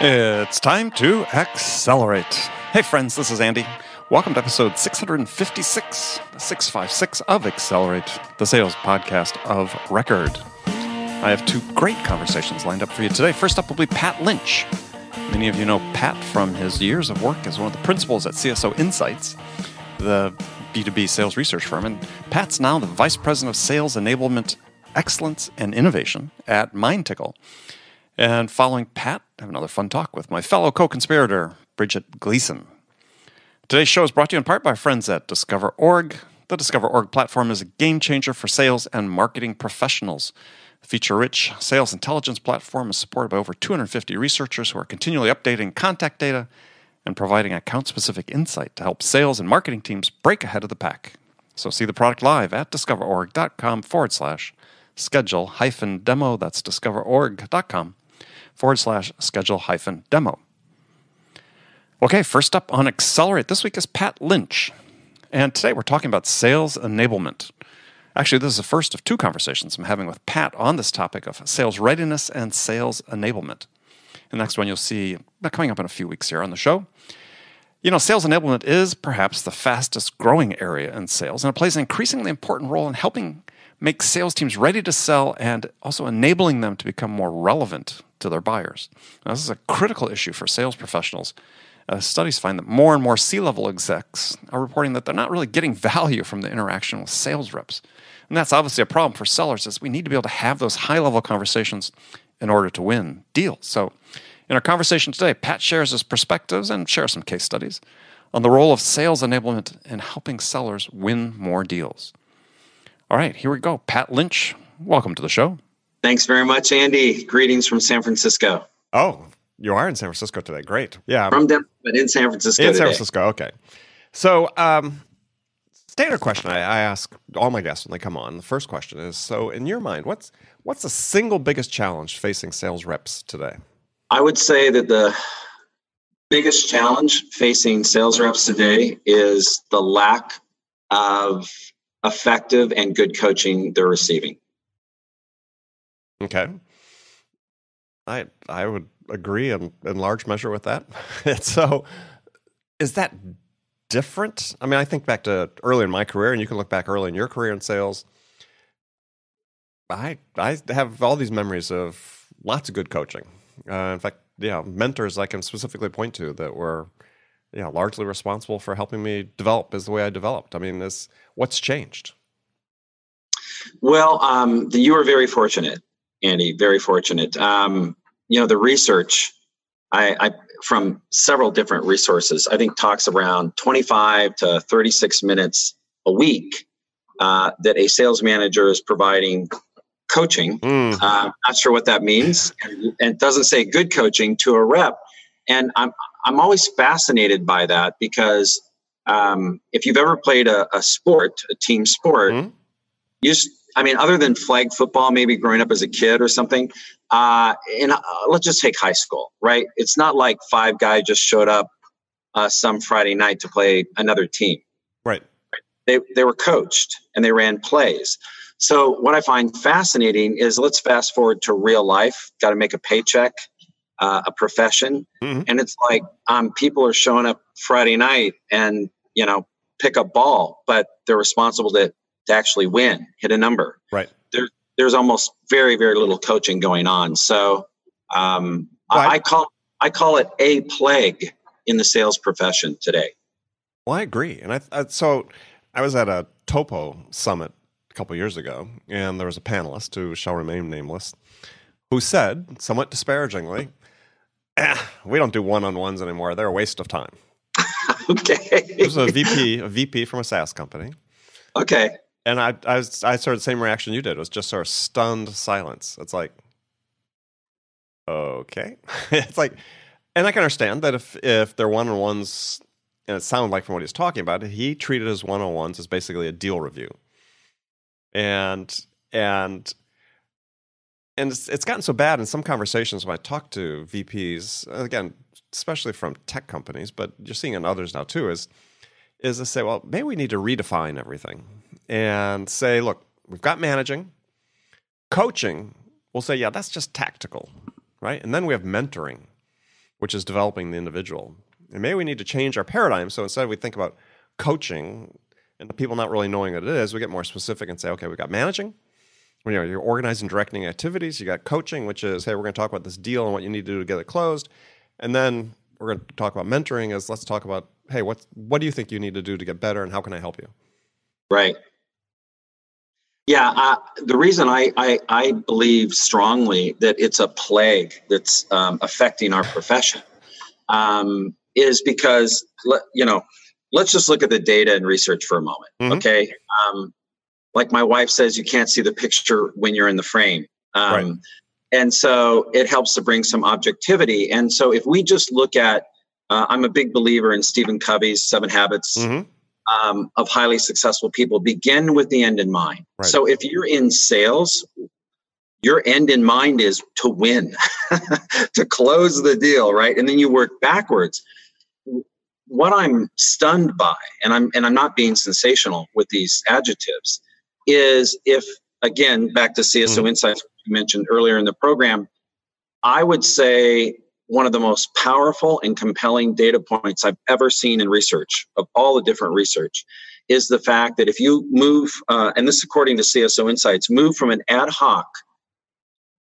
It's time to accelerate. Hey, friends, this is Andy. Welcome to episode 656, 656 of Accelerate, the sales podcast of record. I have two great conversations lined up for you today. First up will be Pat Lynch. Many of you know Pat from his years of work as one of the principals at CSO Insights, the B2B sales research firm. And Pat's now the Vice President of Sales Enablement, Excellence, and Innovation at MindTickle. And following Pat, I have another fun talk with my fellow co conspirator, Bridget Gleason. Today's show is brought to you in part by friends at DiscoverOrg. The DiscoverOrg platform is a game changer for sales and marketing professionals. The feature rich sales intelligence platform is supported by over 250 researchers who are continually updating contact data and providing account specific insight to help sales and marketing teams break ahead of the pack. So see the product live at discoverorg.com forward slash schedule hyphen demo. That's discoverorg.com forward slash schedule hyphen demo. Okay, first up on Accelerate this week is Pat Lynch. And today we're talking about sales enablement. Actually, this is the first of two conversations I'm having with Pat on this topic of sales readiness and sales enablement. The next one you'll see coming up in a few weeks here on the show. You know, sales enablement is perhaps the fastest growing area in sales, and it plays an increasingly important role in helping make sales teams ready to sell and also enabling them to become more relevant to their buyers. Now, this is a critical issue for sales professionals. Uh, studies find that more and more C level execs are reporting that they're not really getting value from the interaction with sales reps. And that's obviously a problem for sellers, is we need to be able to have those high level conversations in order to win deals. So, in our conversation today, Pat shares his perspectives and shares some case studies on the role of sales enablement in helping sellers win more deals. All right, here we go. Pat Lynch, welcome to the show. Thanks very much, Andy. Greetings from San Francisco. Oh, you are in San Francisco today. Great. Yeah. From Denver, but in San Francisco. In today. San Francisco. Okay. So, um, standard question I, I ask all my guests when they come on. The first question is: So, in your mind, what's what's the single biggest challenge facing sales reps today? I would say that the biggest challenge facing sales reps today is the lack of effective and good coaching they're receiving. Okay. I I would agree in, in large measure with that. so is that different? I mean, I think back to early in my career, and you can look back early in your career in sales. I I have all these memories of lots of good coaching. Uh, in fact, yeah, mentors I can specifically point to that were yeah largely responsible for helping me develop as the way I developed. I mean, this what's changed? Well, um, the, you were very fortunate, Andy. Very fortunate. Um, you know, the research I, I, from several different resources, I think talks around 25 to 36 minutes a week uh, that a sales manager is providing coaching. Mm. Uh, not sure what that means, and, and doesn't say good coaching to a rep. And I'm I'm always fascinated by that because um, if you've ever played a, a sport, a team sport, mm. you just I mean, other than flag football, maybe growing up as a kid or something, uh, and uh, let's just take high school, right? It's not like five guys just showed up uh, some Friday night to play another team. Right. They, they were coached and they ran plays. So, what I find fascinating is let's fast forward to real life. Got to make a paycheck, uh, a profession. Mm-hmm. And it's like um, people are showing up Friday night and, you know, pick a ball, but they're responsible to, to actually win, hit a number. Right. There, there's almost very very little coaching going on. So um, I, I call I call it a plague in the sales profession today. Well, I agree, and I, I so I was at a Topo summit a couple years ago, and there was a panelist who shall remain nameless who said, somewhat disparagingly, eh, "We don't do one-on-ones anymore; they're a waste of time." okay. It was a VP, a VP from a SaaS company. Okay and I, I, was, I started the same reaction you did. It was just sort of stunned silence. It's like, okay, it's like, and I can understand that if if they're one on ones, and it sounded like from what he's talking about, he treated his one on ones as basically a deal review, and and and it's, it's gotten so bad in some conversations when I talk to VPs, again, especially from tech companies, but you're seeing in others now too, is is to say, well, maybe we need to redefine everything and say, look, we've got managing, coaching we'll say, yeah, that's just tactical, right? And then we have mentoring, which is developing the individual. And maybe we need to change our paradigm. So instead we think about coaching and the people not really knowing what it is, we get more specific and say, okay, we've got managing, you know, you're organizing, directing activities. You got coaching, which is, hey, we're going to talk about this deal and what you need to do to get it closed. And then we're going to talk about mentoring is let's talk about, hey, what what do you think you need to do to get better and how can I help you? Right. Yeah, uh, the reason I, I, I believe strongly that it's a plague that's um, affecting our profession um, is because you know, let's just look at the data and research for a moment. Mm-hmm. Okay, um, like my wife says, you can't see the picture when you're in the frame. Um, right. And so it helps to bring some objectivity. And so if we just look at, uh, I'm a big believer in Stephen Covey's Seven Habits mm-hmm. um, of Highly Successful People. Begin with the end in mind. Right. So if you're in sales, your end in mind is to win, to close the deal, right? And then you work backwards. What I'm stunned by, and I'm and I'm not being sensational with these adjectives, is if again back to CSO mm-hmm. Insights you mentioned earlier in the program, I would say one of the most powerful and compelling data points I've ever seen in research of all the different research is the fact that if you move, uh, and this according to CSO Insights, move from an ad hoc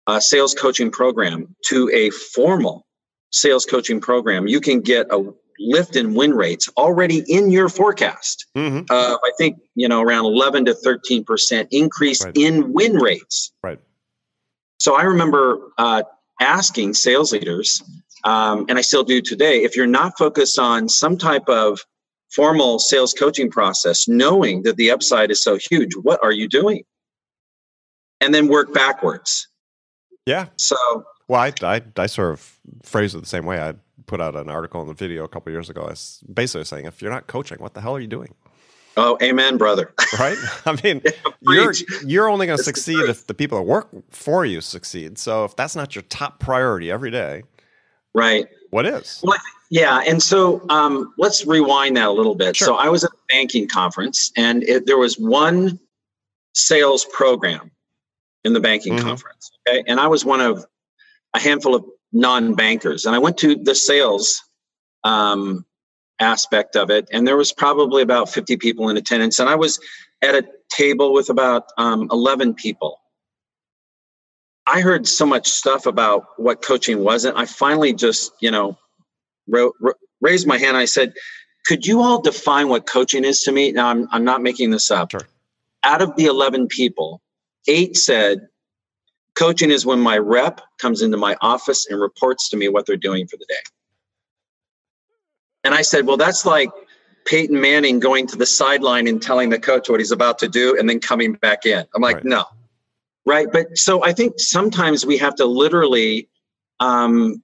uh, sales coaching program to a formal sales coaching program, you can get a lift in win rates already in your forecast. Mm-hmm. Uh, I think you know around 11 to 13 percent increase right. in win rates. Right. So I remember uh, asking sales leaders, um, and I still do today, if you're not focused on some type of formal sales coaching process, knowing that the upside is so huge, what are you doing? And then work backwards. Yeah. So well, I, I, I sort of phrase it the same way. I put out an article in the video a couple years ago. I was basically saying, if you're not coaching, what the hell are you doing? Oh, amen, brother. right? I mean, yeah, you're you're only going to succeed if the people that work for you succeed. So if that's not your top priority every day, right? What is? Well, yeah, and so um, let's rewind that a little bit. Sure. So I was at a banking conference, and it, there was one sales program in the banking mm-hmm. conference. Okay, and I was one of a handful of non-bankers, and I went to the sales um, aspect of it, and there was probably about 50 people in attendance, and I was at a table with about um, 11 people. I heard so much stuff about what coaching wasn't. I finally just, you know, wrote, raised my hand. I said, "Could you all define what coaching is to me?" Now, I'm I'm not making this up. Sure. Out of the 11 people, eight said Coaching is when my rep comes into my office and reports to me what they're doing for the day. And I said, well, that's like Peyton Manning going to the sideline and telling the coach what he's about to do and then coming back in. I'm like, right. no. Right. But so I think sometimes we have to literally um,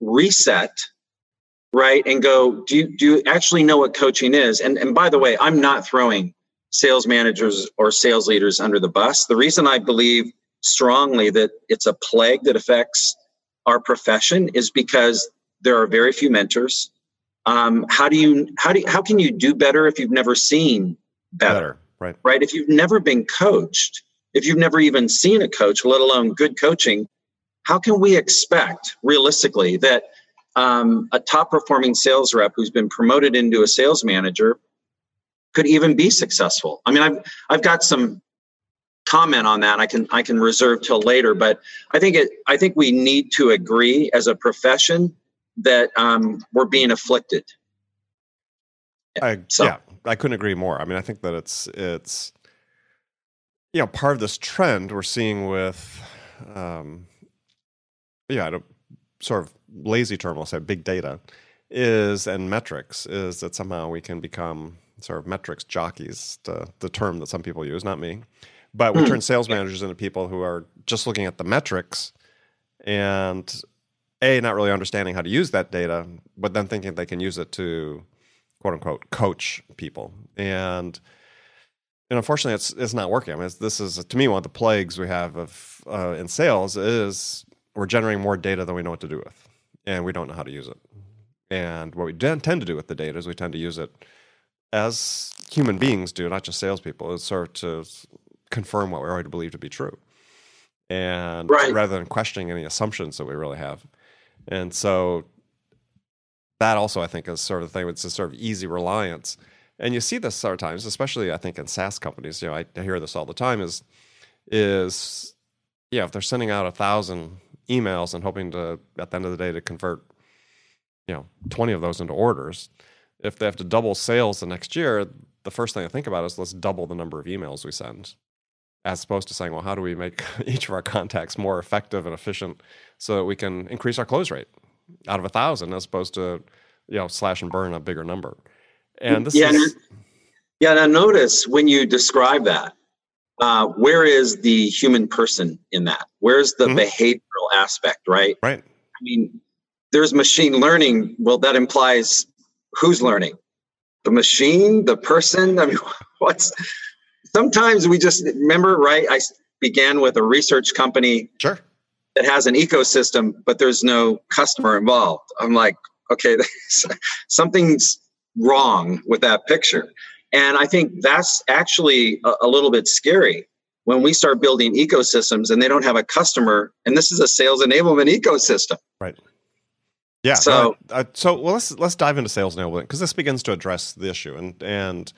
reset, right? And go, do you, do you actually know what coaching is? And, and by the way, I'm not throwing sales managers or sales leaders under the bus. The reason I believe strongly that it's a plague that affects our profession is because there are very few mentors. Um, how do you how do you, how can you do better if you've never seen better? better? Right. Right. If you've never been coached, if you've never even seen a coach, let alone good coaching, how can we expect realistically that um, a top performing sales rep who's been promoted into a sales manager could even be successful? I mean, I've I've got some comment on that. I can I can reserve till later, but I think it I think we need to agree as a profession that um, we're being afflicted. I, so. Yeah, I couldn't agree more. I mean, I think that it's it's you know part of this trend we're seeing with um, yeah, sort of lazy term, I'll say big data is and metrics is that somehow we can become sort of metrics jockeys, the, the term that some people use, not me. But we mm. turn sales managers into people who are just looking at the metrics and a not really understanding how to use that data, but then thinking they can use it to quote unquote coach people. And and unfortunately, it's it's not working. I mean, this is to me one of the plagues we have of uh, in sales is we're generating more data than we know what to do with, and we don't know how to use it. And what we tend to do with the data is we tend to use it as human beings do, not just salespeople. Is sort of to confirm what we already believe to be true. and Right. rather than questioning any assumptions that we really have. And so that also I think is sort of the thing. It's a sort of easy reliance. And you see this sometimes, especially I think in SaaS companies. You know, I, hear this all the time. Is is yeah, if they're sending out a thousand emails and hoping to at the end of the day to convert, you know, twenty of those into orders, if they have to double sales the next year, the first thing I think about is let's double the number of emails we send, as opposed to saying, well, how do we make each of our contacts more effective and efficient so that we can increase our close rate out of a thousand as opposed to you know slash and burn a bigger number. And this Yeah, is Yeah, now notice when you describe that, uh, where is the human person in that? Where's the Mhm. behavioral aspect, right? right. I mean, there's machine learning. Well, that implies who's learning? The machine, the person? I mean, what's sometimes we just remember, right? I began with a research company Sure. that has an ecosystem, but there's no customer involved. I'm like, okay, something's wrong with that picture. And I think that's actually a, a little bit scary when we start building ecosystems and they don't have a customer. And this is a sales enablement ecosystem. Right. Yeah. So- uh, so well, let's let's dive into sales enablement because this begins to address the issue, and and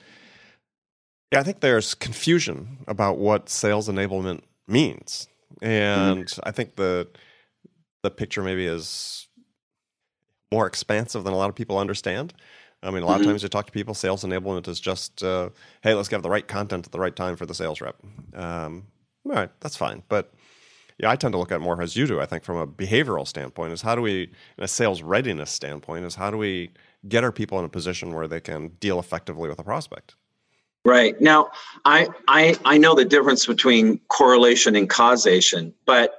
I think there's confusion about what sales enablement means, and I think the the picture maybe is more expansive than a lot of people understand. I mean, a lot Mhm. of times you talk to people, sales enablement is just, uh, hey, let's get the right content at the right time for the sales rep. Um, all right, that's fine, but yeah, I tend to look at it more as you do. I think from a behavioral standpoint is how do we, in a sales readiness standpoint, is how do we get our people in a position where they can deal effectively with a prospect? Right. Now, I, I, I know the difference between correlation and causation, but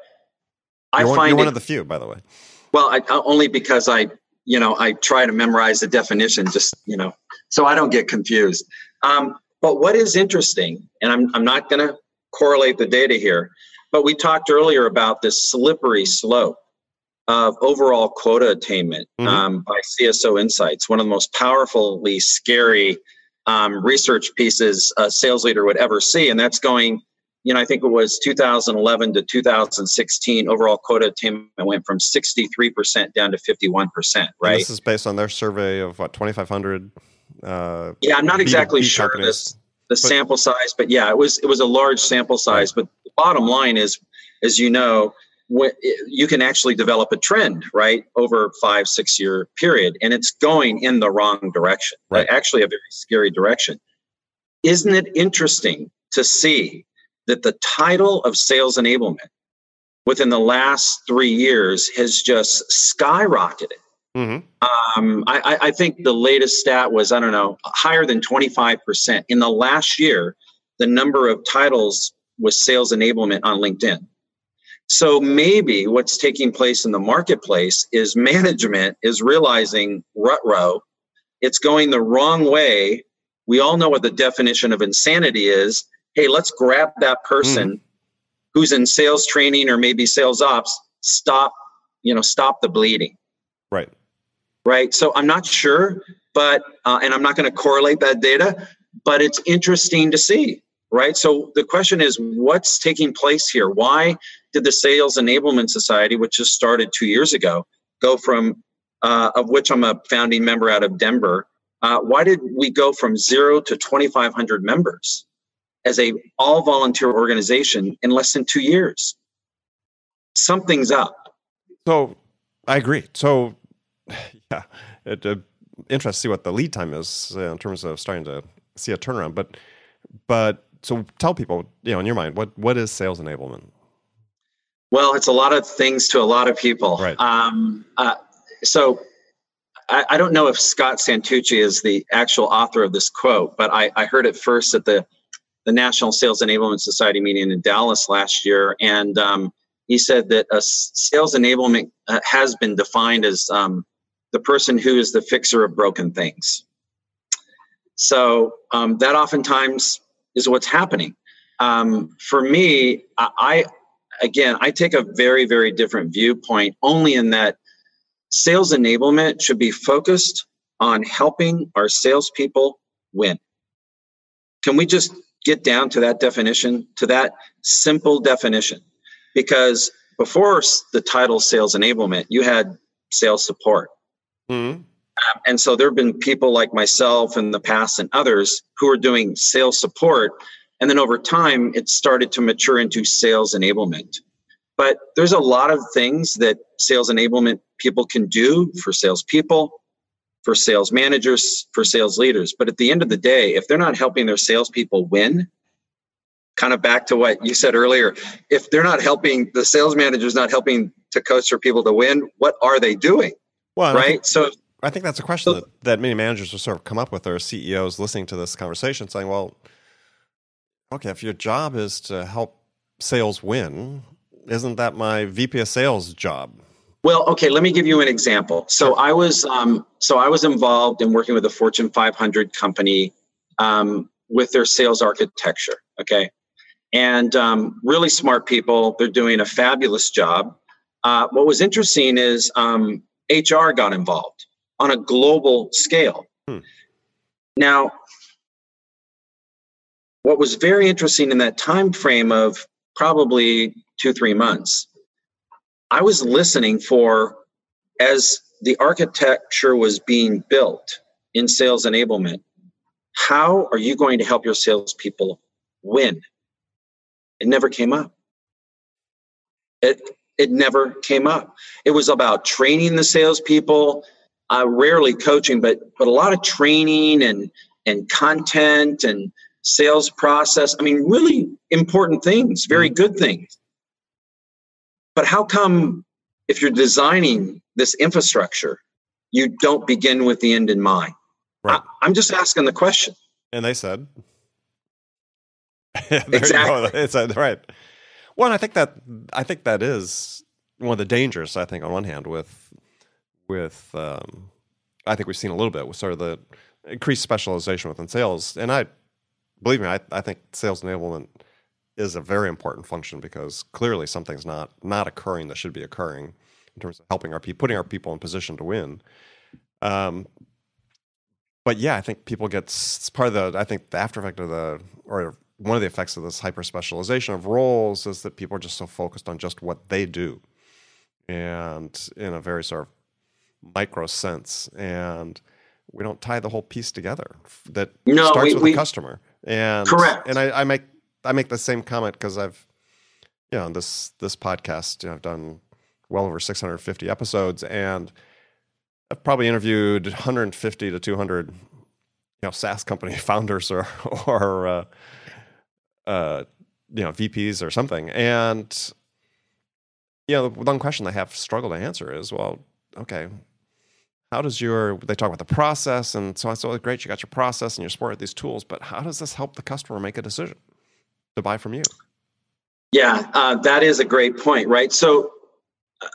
I one, find you're it, one of the few, by the way. Well, I, I- only because I, you know, I try to memorize the definition, just you know, so I don't get confused. Um, but what is interesting, and I'm I'm not going to correlate the data here, but we talked earlier about this slippery slope of overall quota attainment Mhm. um, by CSO Insights, one of the most powerfully scary um, research pieces a sales leader would ever see, and that's going you know, I think it was 2011 to 2016, overall quota attainment went from 63% down to 51%, And right? This is based on their survey of what 2,500. Uh, Yeah, I'm not exactly B2B sure this the sample size, but yeah, it was it was a large sample size. But the bottom line is, as you know, you can actually develop a trend, right, over five six year period, and it's going in the wrong direction, Right. Actually, a very scary direction. Isn't it interesting to see that the title of sales enablement within the last three years has just skyrocketed? mhm. Um, I, I- I think the latest stat was, I don't know, higher than 25%. In the last year, the number of titles was sales enablement on LinkedIn. So maybe what's taking place in the marketplace is management is realizing rut-row, it's going the wrong way. We all know what the definition of insanity is. Hey, let's grab that person who's in sales training or maybe sales ops, stop, you know, stop the bleeding Right. right? So I'm not sure, but uh, and I'm not going to correlate that data, but it's interesting to see, right? So the question is, what's taking place here? Why did the Sales Enablement Society, which just started two years ago, go from uh, of which I'm a founding member out of Denver? Uh, why did we go from zero to 2,500 members as a all volunteer organization in less than two years? Something's up. So I agree. So yeah, it uh, interesting to see what the lead time is uh, in terms of starting to see a turnaround. But but so tell people, you know, in your mind, what what is sales enablement? Well, it's a lot of things to a lot of people. Right. Um, uh, so I, I don't know if Scott Santucci is the actual author of this quote, but I, I heard it first at the, the National Sales Enablement Society meeting in Dallas last year. And um, he said that a sales enablement uh, has been defined as um, the person who is the fixer of broken things. So um, that oftentimes is what's happening. Um, for me, I, I again, I take a very, very different viewpoint, only in that sales enablement should be focused on helping our salespeople win. Can we just get down to that definition, to that simple definition? because before the title sales enablement, you had sales support. Mm-hmm. Um, and so there have been people like myself in the past and others who are doing sales support. And then over time, it started to mature into sales enablement. But there's a lot of things that sales enablement people can do for salespeople, for sales managers, for sales leaders. But at the end of the day, if they're not helping their salespeople win, kind of back to what you said earlier, if they're not helping the sales managers not helping to coach for people to win, what are they doing? Well, right. Think, so I think that's a question so, that, that many managers will sort of come up with, or CEOs listening to this conversation, saying, "Well, okay, if your job is to help sales win, isn't that my VP of sales job?" Well, okay, let me give you an example. So I was um, so I was involved in working with a Fortune 500 company um, with their sales architecture. Okay, and um, really smart people. They're doing a fabulous job. Uh, what was interesting is HR um, got involved on a global scale. Hmm. Now, what was very interesting in that time frame of probably two three months, I was listening for as the architecture was being built in sales enablement. How are you going to help your salespeople win? It never came up. It it never came up. It was about training the salespeople, uh, rarely coaching, but but a lot of training and and content and sales process. I mean, really important things, very mm-hmm. good things. But how come if you're designing this infrastructure, you don't begin with the end in mind? Right. I, am just asking the question. And they said, exactly. It's right. Well, I think that I think that is one of the dangers. I think on one hand, with with um, I think we've seen a little bit with sort of the increased specialization within sales, and I believe me, I, I think sales enablement is a very important function because clearly something's not not occurring that should be occurring in terms of helping our people, putting our people in position to win. Um, but yeah, I think people get it's part of the I think the after effect of the or one of the effects of this hyper specialization of roles is that people are just so focused on just what they do and in a very sort of micro sense. And we don't tie the whole piece together. That no, starts we, with we, the customer and correct. and I, I make i make the same comment because i've you know this this podcast you know, i've done well over 650 episodes and i've probably interviewed 150 to 200 you know SaaS company founders or or uh, uh, you know VPs or something, and you know the one question they have struggled to answer is, well, okay, how does your they talk about the process and so on so great you got your process and your support these tools but how does this help the customer make a decision to buy from you? Yeah uh, that is a great point right? So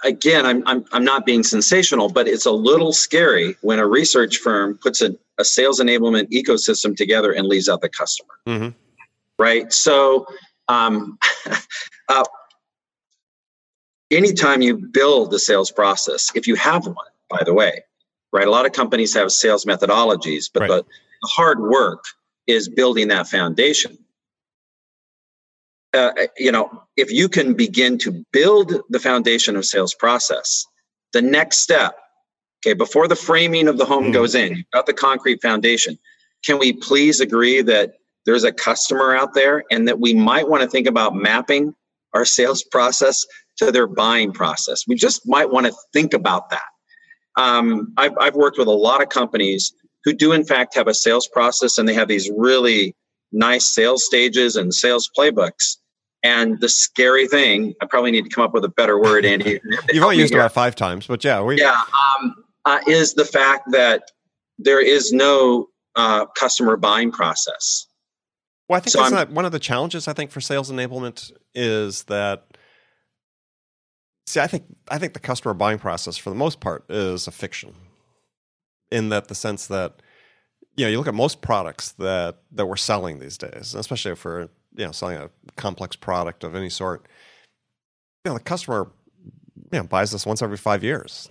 again I'm, I'm i'm not being sensational but it's a little scary when a research firm puts a, a sales enablement ecosystem together and leaves out the customer. Mm-hmm. Right? So, um, uh, anytime you build the sales process, if you have one, by the way, right? A lot of companies have sales methodologies, but right. the, the hard work is building that foundation. Uh, you know, if you can begin to build the foundation of sales process, the next step, okay, before the framing of the home mm. goes in, you've got the concrete foundation. Can we please agree that there's a customer out there and that we might want to think about mapping our sales process to their buying process. We just might want to think about that. Um, I've, I've worked with a lot of companies who do, in fact, have a sales process and they have these really nice sales stages and sales playbooks. And the scary thing, I probably need to come up with a better word, Andy. You've only used it about five times, but yeah, we... yeah, um, uh, is the fact that there is no uh, customer buying process. Well, I think so that's not one of the challenges. I think for sales enablement is that. See, I think I think the customer buying process, for the most part, is a fiction. In that the sense that, you know, you look at most products that that we're selling these days, especially for you know selling a complex product of any sort. You know, the customer, you know, buys this once every five years.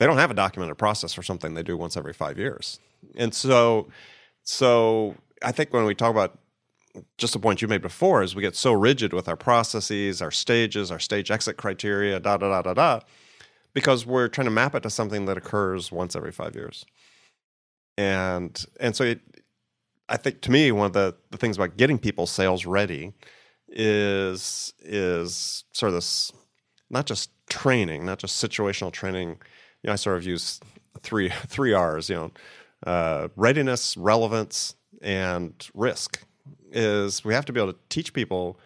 They don't have a documented process for something they do once every five years, and so, so I think when we talk about just the point you made before is we get so rigid with our processes, our stages, our stage exit criteria, da da da da da, because we're trying to map it to something that occurs once every five years. And and so it, I think to me one of the, the things about getting people sales ready is is sort of this not just training, not just situational training. You know, I sort of use three three R's. You know, uh, readiness, relevance, and risk. Is we have to be able to teach people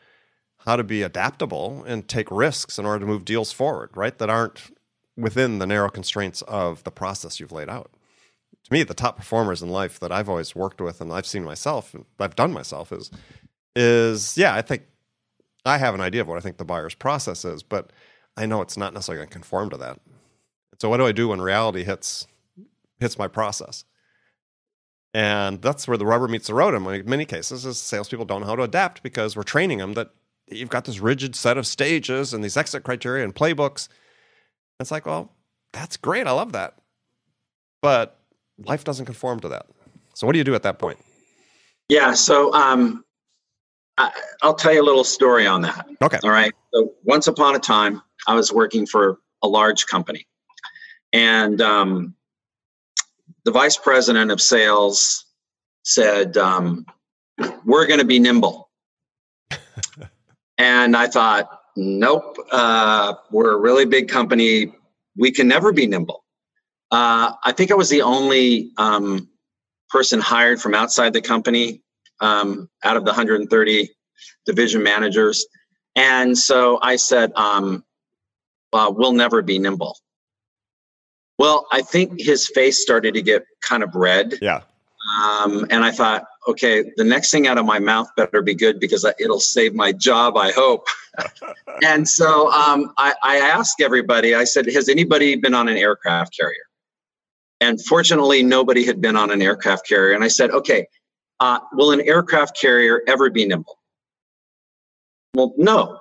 how to be adaptable and take risks in order to move deals forward, right? That aren't within the narrow constraints of the process you've laid out. To me, the top performers in life that I've always worked with and I've seen myself I've done myself is is yeah, I think I have an idea of what I think the buyer's process is, but I know it's not necessarily going to conform to that. So what do I do when reality hits hits my process? And that's where the rubber meets the road in many cases is salespeople don't know how to adapt because we're training them that you've got this rigid set of stages and these exit criteria and playbooks. It's like, well, that's great. I love that. But life doesn't conform to that. So what do you do at that point? Yeah. So um, I, will tell you a little story on that. Okay. All right. So once upon a time, I was working for a large company, and um, the vice president of sales said, um, "We're going to be nimble." and I thought, "Nope, uh, we're a really big company. We can never be nimble." Uh, I think I was the only um, person hired from outside the company um, out of the 130 division managers. And so I said, um, uh, we'll never be nimble. Well, I think his face started to get kind of red. Yeah. Um, and I thought, okay, the next thing out of my mouth better be good because it'll save my job, I hope. and so um, I, I asked everybody, I said, has anybody been on an aircraft carrier? And fortunately, nobody had been on an aircraft carrier. And I said, okay, uh, will an aircraft carrier ever be nimble? Well, no.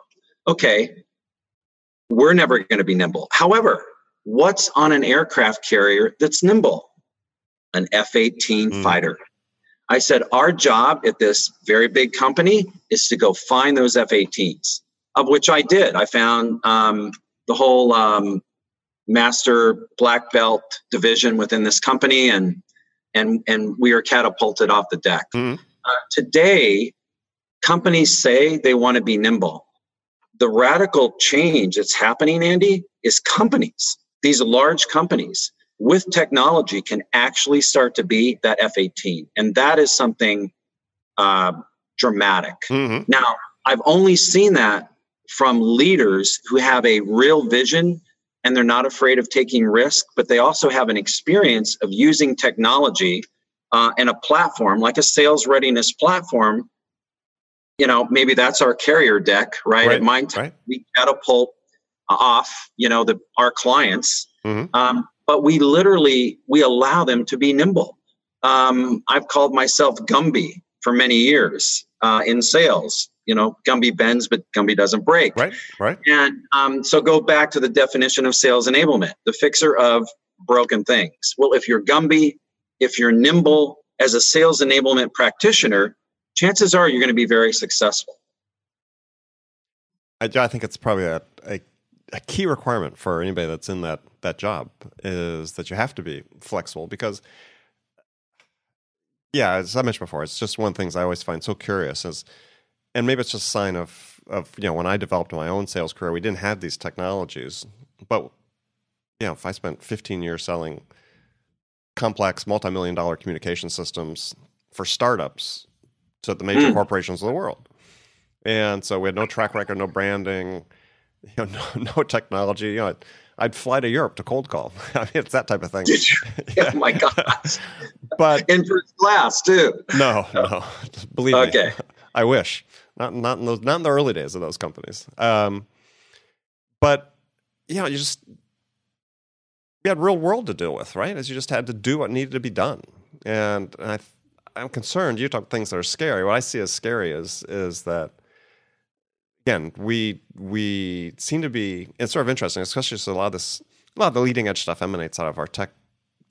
Okay, we're never going to be nimble. However, what's on an aircraft carrier that's nimble? An F 18 mm. fighter. I said, our job at this very big company is to go find those F 18s, of which I did. I found um, the whole um, master black belt division within this company, and and and we are catapulted off the deck. Mm-hmm. Uh, today, companies say they want to be nimble. The radical change that's happening, Andy, is companies. These large companies with technology can actually start to be that F-18, and that is something uh, dramatic. Mm-hmm. Now, I've only seen that from leaders who have a real vision and they're not afraid of taking risk, but they also have an experience of using technology uh, and a platform like a sales readiness platform. You know, maybe that's our carrier deck, right? right At Mind right. we catapult off, you know, the our clients, mm-hmm. um, but we literally we allow them to be nimble. Um, I've called myself Gumby for many years uh, in sales you know, Gumby bends, but Gumby doesn't break. Right, right. And um, so go back to the definition of sales enablement, the fixer of broken things. Well, if you're Gumby, if you're nimble as a sales enablement practitioner, chances are you're going to be very successful. I, I think it's probably a, a, a key requirement for anybody that's in that that job is that you have to be flexible because yeah, as I mentioned before, it's just one of the things I always find so curious is and maybe it's just a sign of of you know when I developed my own sales career, we didn't have these technologies, but you know if I spent 15 years selling complex multi-million dollar communication systems for startups to the major mm. corporations of the world, and so we had no track record, no branding, you know, no, no technology. You know, I'd, I'd, fly to Europe to cold call. I mean, it's that type of thing. yeah. Oh my god! but in first class too. No, no, believe okay. me. Okay, I wish. Not not in those not in the early days of those companies. Um, but you know, you just you had real world to deal with, right? As you just had to do what needed to be done. And, and I, I'm concerned. You talk things that are scary. What I see as scary is is that again we we seem to be. It's sort of interesting, especially since a lot of this a lot of the leading edge stuff emanates out of our tech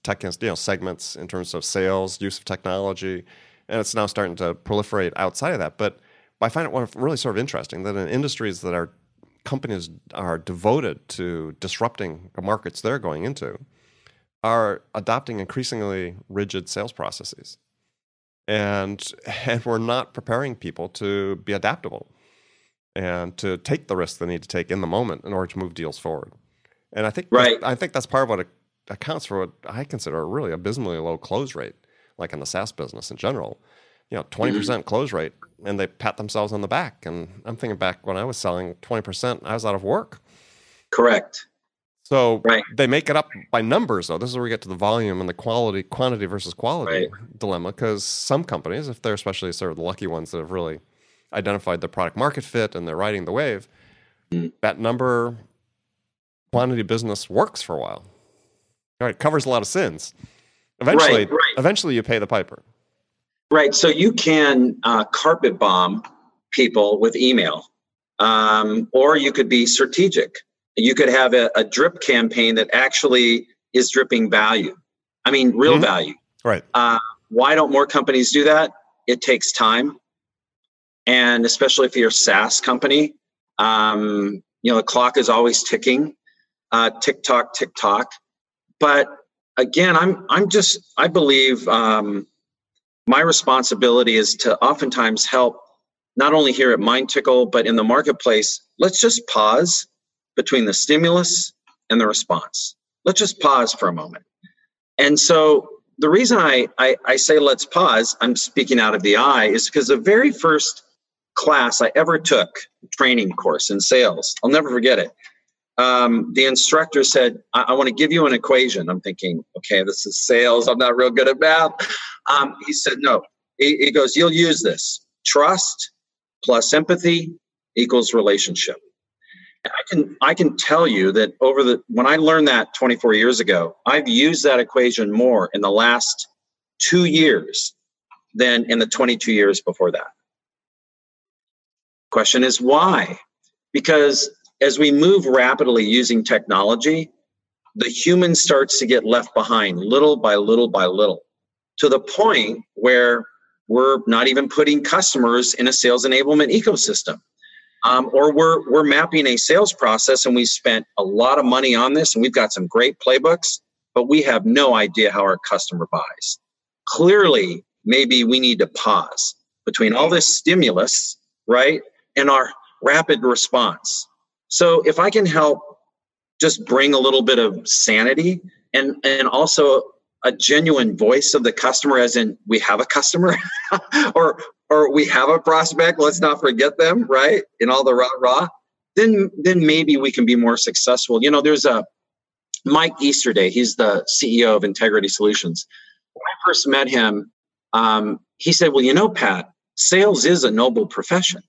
tech you know segments in terms of sales, use of technology and it's now starting to proliferate outside of that. But I find it really sort of interesting that in industries that are companies are devoted to disrupting the markets they're going into, are adopting increasingly rigid sales processes, and and we're not preparing people to be adaptable and to take the risks they need to take in the moment in order to move deals forward. And I think right. I think that's part of what accounts for what I consider a really abysmally low close rate, like in the SaaS business in general. You know, 20% mm-hmm. close rate, and they pat themselves on the back. And I'm thinking back when I was selling 20%, I was out of work. Correct. So right. they make it up by numbers, though. This is where we get to the volume and the quality, quantity versus quality right. dilemma. Because some companies, if they're especially sort of the lucky ones that have really identified the product market fit and they're riding the wave, mm. that number quantity business works for a while. All right, covers a lot of sins. Eventually, right, right. eventually you pay the piper. Right. So you can uh, carpet bomb people with email, um, or you could be strategic. You could have a, a, drip campaign that actually is dripping value. I mean, real mm-hmm. value. Right. Uh, why don't more companies do that? It takes time, and especially if you're a SaaS company, um, you know the clock is always ticking. Uh, tick tock, tick tock. But again, I'm I'm just I believe um, my responsibility is to oftentimes help not only here at MindTickle but in the marketplace. Let's just pause between the stimulus and the response. Let's just pause for a moment. And so the reason I, I, I say let's pause, I'm speaking out of the eye, is because the very first class I ever took, training course in sales, I'll never forget it um, the instructor said, I, I want to give you an equation. I'm thinking, okay, this is sales. I'm not real good at math. Um, he said, no. He, he goes, you'll use this. Trust plus empathy equals relationship. I can I can tell you that over the when I learned that 24 years ago, I've used that equation more in the last two years than in the 22 years before that. Question is why? Because as we move rapidly using technology, the human starts to get left behind little by little by little to the point where we're not even putting customers in a sales enablement ecosystem. Um, or we're, we're mapping a sales process and we spent a lot of money on this and we've got some great playbooks, but we have no idea how our customer buys. Clearly, maybe we need to pause between all this stimulus, right, and our rapid response. So if I can help just bring a little bit of sanity and and also a genuine voice of the customer as in we have a customer or or we have a prospect let's not forget them right in all the rah rah then then maybe we can be more successful. You know there's a mike Esterday he's the ceo of integrity solutions. When i first met him um, he said well you know pat sales is a noble profession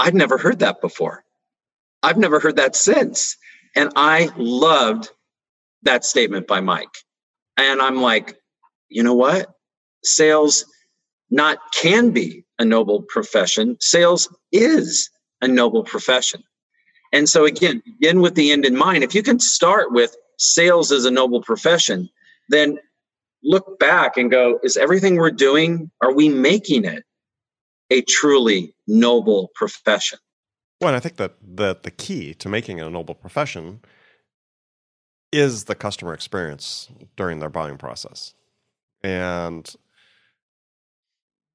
i'd never heard that before I've never heard that since. And I loved that statement by Mike. And I'm like, you know what? Sales not can be a noble profession, sales is a noble profession. And so, again, begin with the end in mind. If you can start with sales is a noble profession, then look back and go, is everything we're doing, are we making it a truly noble profession? Well, and I think that the the key to making it a noble profession is the customer experience during their buying process. And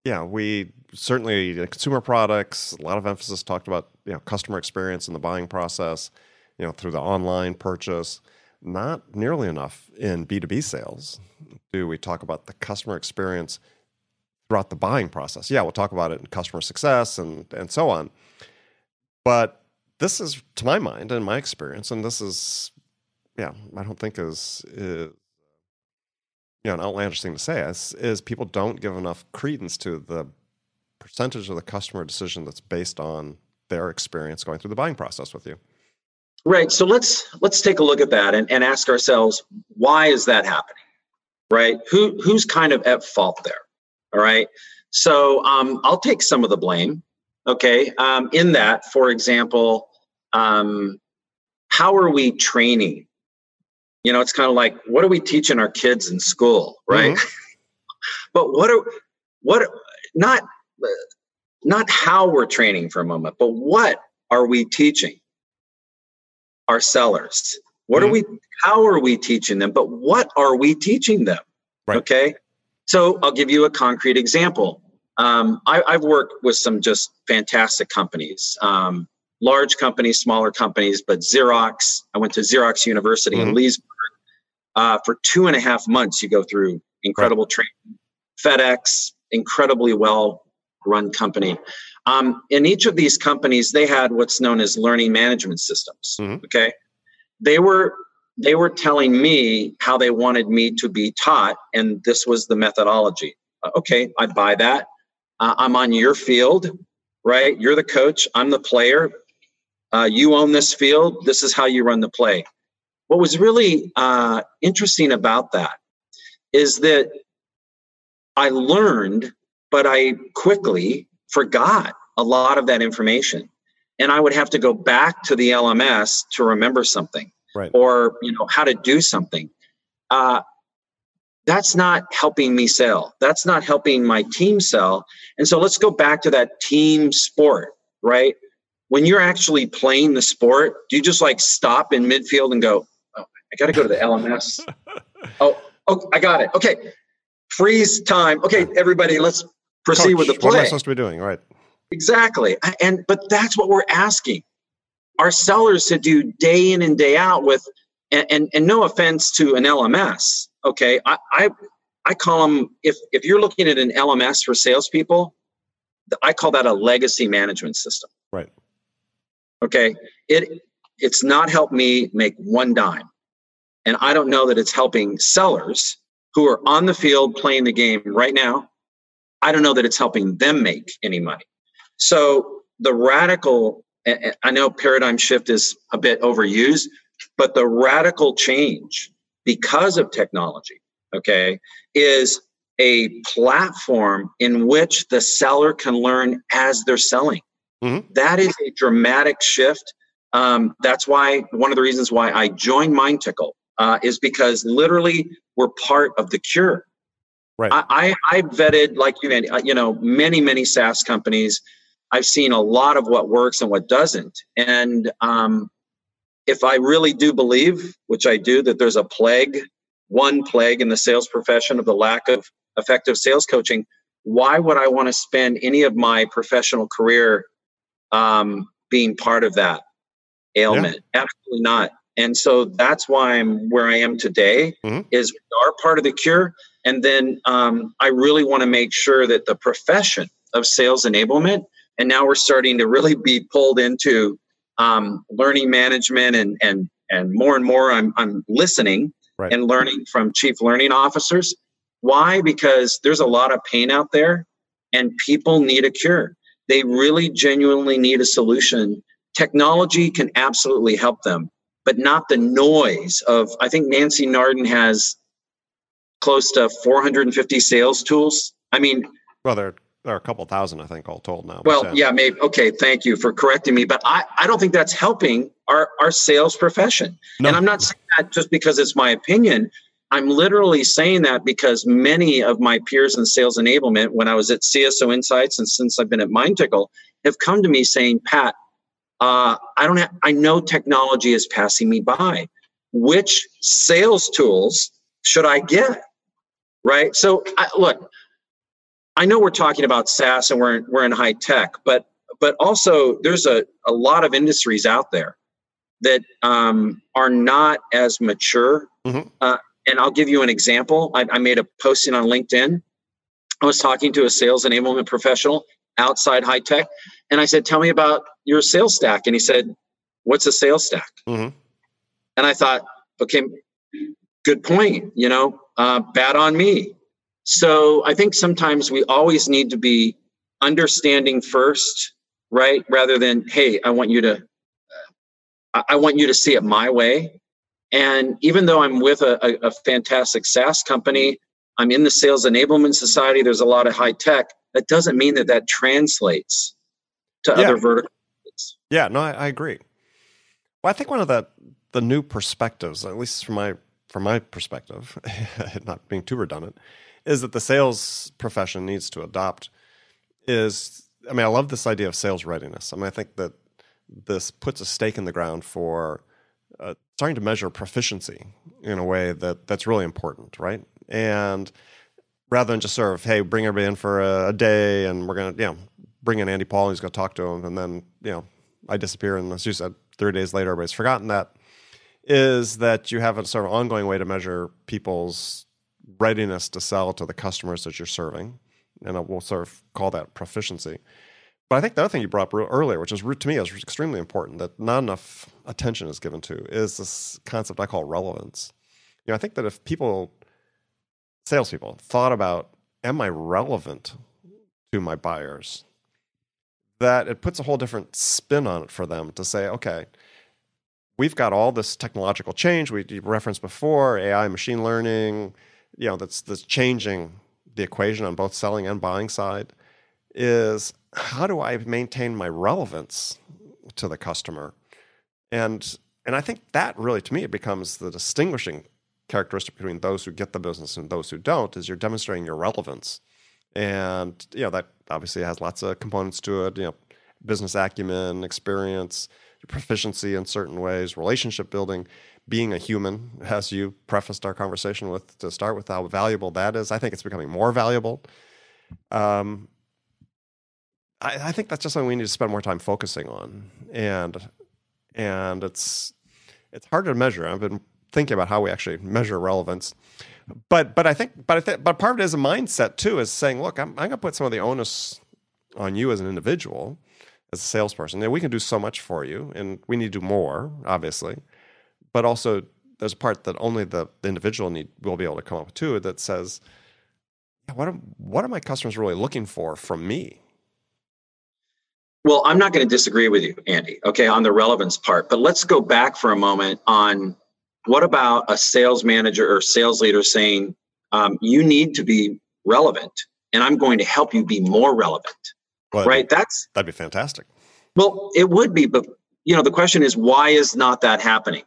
yeah, we certainly consumer products, a lot of emphasis talked about, you know, customer experience in the buying process, you know, through the online purchase. Not nearly enough in B2B sales do we talk about the customer experience throughout the buying process. Yeah, we'll talk about it in customer success and and so on. But this is, to my mind and my experience, and this is, yeah, I don't think is, is you know, an outlandish thing to say is, is people don't give enough credence to the percentage of the customer decision that's based on their experience going through the buying process with you. Right. So let's let's take a look at that and, and ask ourselves why is that happening? Right? Who who's kind of at fault there? All right. So um, I'll take some of the blame. Okay. Um, in that, for example, um, how are we training? You know, it's kind of like, what are we teaching our kids in school, right? Mm-hmm. but what are, what, not not how we're training for a moment, but what are we teaching our sellers? What mm-hmm. are we? How are we teaching them? But what are we teaching them? Right. Okay. So I'll give you a concrete example. Um, I, have worked with some just fantastic companies, um, large companies, smaller companies, but Xerox. I went to Xerox University mm-hmm. in Leesburg. Uh, for two and a half months, you go through incredible right. training. FedEx, incredibly well run company. Um, in each of these companies, they had what's known as learning management systems. Mm-hmm. Okay, they were they were telling me how they wanted me to be taught, and this was the methodology. Uh, okay, I buy that. Uh, I'm on your field, right? You're the coach. I'm the player. Uh, you own this field. This is how you run the play. What was really uh, interesting about that is that I learned, but I quickly forgot a lot of that information. And I would have to go back to the LMS to remember something right. or, you know, how to do something. Uh, that's not helping me sell. That's not helping my team sell. And so let's go back to that team sport, right? When you're actually playing the sport, do you just like stop in midfield and go, oh, I got to go to the LMS? oh, oh, I got it. Okay. Freeze time. Okay, everybody, let's proceed Coach, with the play. What am I supposed to be doing? Right. Exactly. And but that's what we're asking our sellers to do day in and day out with and and, and no offense to an LMS. Okay. I, I I call them if if you're looking at an LMS for salespeople, I call that a legacy management system. Right. Okay. It it's not helped me make one dime. And I don't know that it's helping sellers who are on the field playing the game right now. I don't know that it's helping them make any money. So the radical, I know paradigm shift is a bit overused, but the radical change because of technology, okay, is a platform in which the seller can learn as they're selling. Mm-hmm. That is a dramatic shift. Um, that's why one of the reasons why I joined MindTickle uh, is because literally we're part of the cure. Right. I, I, I vetted like you, uh, you know, many many SaaS companies I've seen a lot of what works and what doesn't. And um, if I really do believe, which I do, that there's a plague, one plague in the sales profession of the lack of effective sales coaching, why would I want to spend any of my professional career um, being part of that ailment? Yeah. Absolutely not. And so that's why I'm where I am today. Mm-hmm. Is we are part of the cure, and then um, I really want to make sure that the profession of sales enablement and now we're starting to really be pulled into um, learning management and and and more and more I'm I'm listening right. and learning from chief learning officers. Why? Because there's a lot of pain out there, and people need a cure. They really genuinely need a solution. Technology can absolutely help them, but not the noise of. I think Nancy Nardin has close to 450 sales tools. I mean, well, they're there are a couple thousand, I think, all told now. Well, yeah, maybe. Okay, thank you for correcting me, but I, I don't think that's helping our, our sales profession. No. And I'm not saying that just because it's my opinion. I'm literally saying that because many of my peers in sales enablement, when I was at CSO Insights and since I've been at MindTickle, have come to me saying, Pat, uh, I don't have, I know technology is passing me by. Which sales tools should I get? Right. So, I, look, I know we're talking about SaaS and we're we're in high tech, but but also there's a, a lot of industries out there that um, are not as mature. Mm-hmm. Uh, and I'll give you an example. I, I made a posting on LinkedIn. I was talking to a sales enablement professional outside high tech, and I said, "Tell me about your sales stack." And he said, "What's a sales stack?" Mm-hmm. And I thought, "Okay, good point. You know, uh, bad on me. So I think sometimes we always need to be understanding first, right? Rather than, hey, I want you to, uh, I want you to see it my way. And even though I'm with a, a, a fantastic SaaS company, I'm in the sales enablement society. There's a lot of high tech. That doesn't mean that that translates to yeah. other verticals. Yeah, no, I, I agree. Well, I think one of the the new perspectives, at least from my from my perspective, not being too redundant, is that the sales profession needs to adopt is I mean, I love this idea of sales readiness. I mean, I think that this puts a stake in the ground for uh, starting to measure proficiency in a way that that's really important, right? And rather than just sort of, hey, bring everybody in for a, a day and we're going to, you know, bring in Andy Paul and he's going to talk to him. And then, you know, I disappear. And as you said, three days later, everybody's forgotten that is that you have a sort of ongoing way to measure people's readiness to sell to the customers that you're serving. And we'll sort of call that proficiency. But I think the other thing you brought up earlier, which is to me is extremely important, that not enough attention is given to, is this concept I call relevance. You know, I think that if people, salespeople, thought about, am I relevant to my buyers? That it puts a whole different spin on it for them to say, okay, we've got all this technological change we referenced before, AI, machine learning, you know, that's that's changing the equation on both selling and buying side. Is how do I maintain my relevance to the customer? And and I think that really to me it becomes the distinguishing characteristic between those who get the business and those who don't is you're demonstrating your relevance. And you know, that obviously has lots of components to it, you know, business acumen, experience, proficiency in certain ways, relationship building, being a human, as you prefaced our conversation with to start with how valuable that is. I think it's becoming more valuable. Um, I, I think that's just something we need to spend more time focusing on, and and it's it's hard to measure. I've been thinking about how we actually measure relevance, but but I think but I think but part of it is a mindset too, is saying, look, I'm, I'm going to put some of the onus on you as an individual, as a salesperson. We can do so much for you, and we need to do more, obviously, but also there's a part that only the, the individual need will be able to come up with too that says, what are, what are my customers really looking for from me? Well, I'm not going to disagree with you, Andy, okay, on the relevance part, but let's go back for a moment on what about a sales manager or sales leader saying, um, you need to be relevant and I'm going to help you be more relevant. Well, right? That's that'd be fantastic. Well, it would be, but you know, the question is why is not that happening?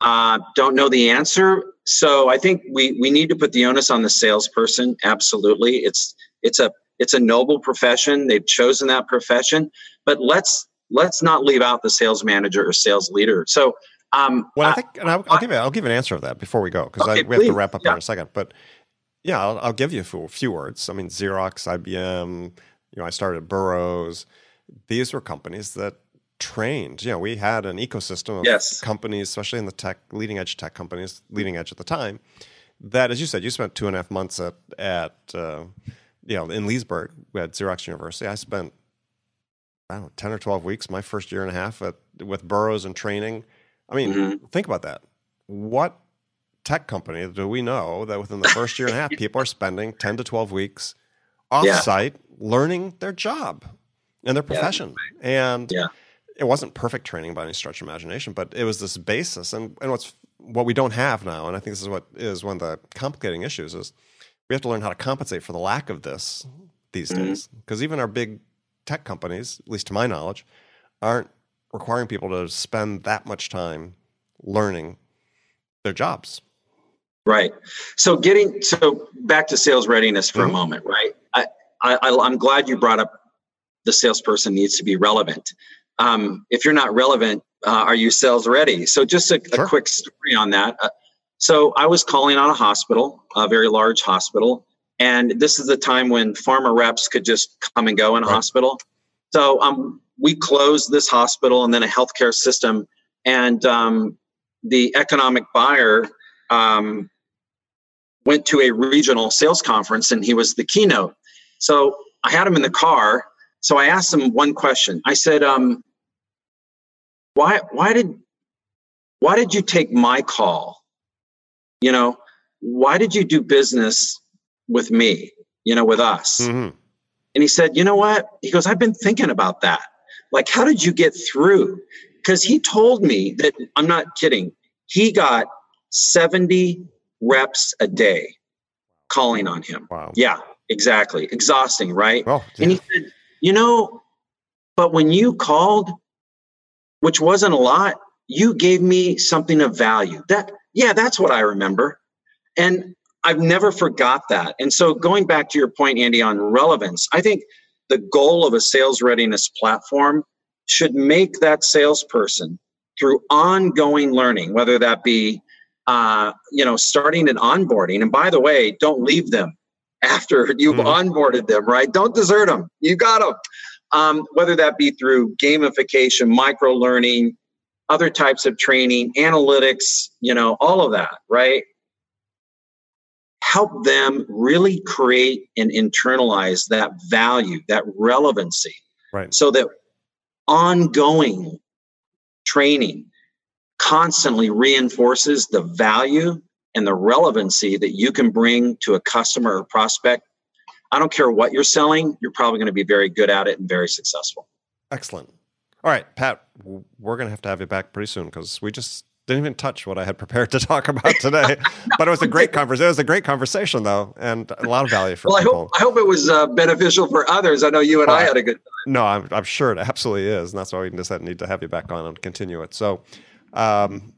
Uh, don't know the answer. So I think we we need to put the onus on the salesperson. Absolutely, it's it's a it's a noble profession. They've chosen that profession, but let's let's not leave out the sales manager or sales leader. So, um, well, I think, and I'll, I'll give you, I'll give an answer of that before we go because okay, we have to wrap up yeah. in a second. But yeah, I'll, I'll give you a few, words. I mean, Xerox, IBM, you know, I started Burroughs. These were companies that trained. You know, we had an ecosystem of yes. companies, especially in the tech, leading edge tech companies, leading edge at the time. That, as you said, you spent two and a half months at at uh, you know, in Leesburg, we had Xerox University. I spent, I don't know, 10 or 12 weeks, my first year and a half at, with Burroughs and training. I mean, mm-hmm. think about that. What tech company do we know that within the first year and a half, people are spending 10 to 12 weeks offsite yeah. learning their job and their profession? Yeah. And yeah. It wasn't perfect training by any stretch of imagination, but it was this basis. And, and what's what we don't have now, and I think this is what is one of the complicating issues, is – we have to learn how to compensate for the lack of this these mm-hmm. days because even our big tech companies at least to my knowledge aren't requiring people to spend that much time learning their jobs right so getting so back to sales readiness for mm-hmm. a moment right I, I i'm glad you brought up the salesperson needs to be relevant um, if you're not relevant uh, are you sales ready so just a, sure. a quick story on that uh, so I was calling on a hospital, a very large hospital, and this is the time when pharma reps could just come and go in a right. hospital. So um, we closed this hospital and then a healthcare system, and um, the economic buyer um, went to a regional sales conference, and he was the keynote. So I had him in the car. So I asked him one question. I said, um, "Why? Why did? Why did you take my call?" you know, why did you do business with me, you know, with us? Mm-hmm. And he said, you know what? He goes, I've been thinking about that. Like, how did you get through? Because he told me that, I'm not kidding, he got 70 reps a day calling on him. Wow. Yeah, exactly. Exhausting, right? Well, yeah. And he said, you know, but when you called, which wasn't a lot, you gave me something of value. That yeah, that's what I remember. And I've never forgot that. And so going back to your point, Andy, on relevance, I think the goal of a sales readiness platform should make that salesperson through ongoing learning, whether that be uh, you know starting and onboarding. And by the way, don't leave them after you've mm-hmm. onboarded them, right? Don't desert them. You got them. Um, whether that be through gamification, micro learning, other types of training, analytics, you know, all of that, right? Help them really create and internalize that value, that relevancy. Right. So that ongoing training constantly reinforces the value and the relevancy that you can bring to a customer or prospect. I don't care what you're selling, you're probably going to be very good at it and very successful. Excellent. All right, Pat, we're going to have to have you back pretty soon because we just didn't even touch what I had prepared to talk about today. but it was a great conversation. It was a great conversation, though, and a lot of value for well, people. I hope, I hope it was uh, beneficial for others. I know you and I had a good time. No, I'm, I'm sure it absolutely is, and that's why we just need to have you back on and continue it. So, um,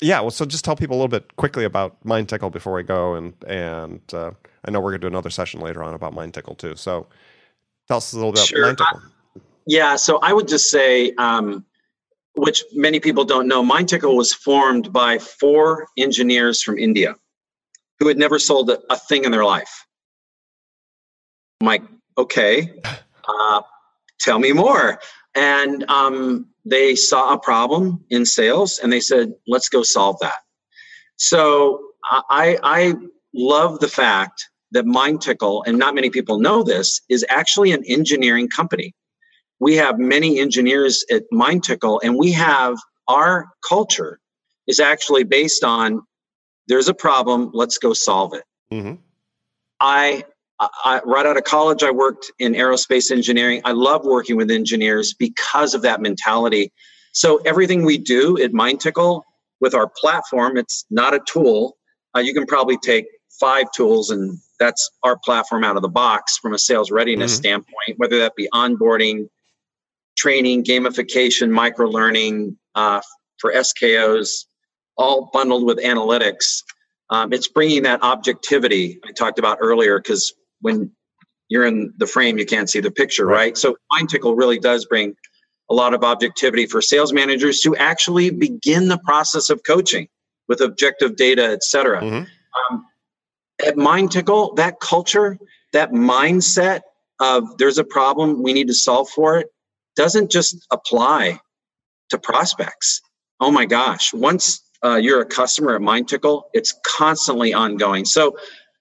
yeah, well, so just tell people a little bit quickly about MindTickle before we go, and and uh, I know we're going to do another session later on about MindTickle too. So, tell us a little bit sure. about MindTickle. Yeah, so I would just say, um, which many people don't know, MindTickle was formed by four engineers from India who had never sold a, a thing in their life. I'm like, okay, uh, tell me more. And um, they saw a problem in sales and they said, let's go solve that. So I, I love the fact that MindTickle, and not many people know this, is actually an engineering company we have many engineers at MindTickle, and we have our culture is actually based on there's a problem, let's go solve it. Mm-hmm. I, I, right out of college, I worked in aerospace engineering. I love working with engineers because of that mentality. So everything we do at MindTickle with our platform, it's not a tool. Uh, you can probably take five tools and that's our platform out of the box from a sales readiness mm-hmm. standpoint, whether that be onboarding, training, gamification, micro learning uh, for SKOs, all bundled with analytics. Um, it's bringing that objectivity I talked about earlier because when you're in the frame, you can't see the picture, right? right? So MindTickle really does bring a lot of objectivity for sales managers to actually begin the process of coaching with objective data, et cetera. Mm-hmm. Um, at MindTickle, that culture, that mindset of there's a problem, we need to solve for it, doesn't just apply to prospects. Oh my gosh, once uh, you're a customer at MindTickle, it's constantly ongoing. So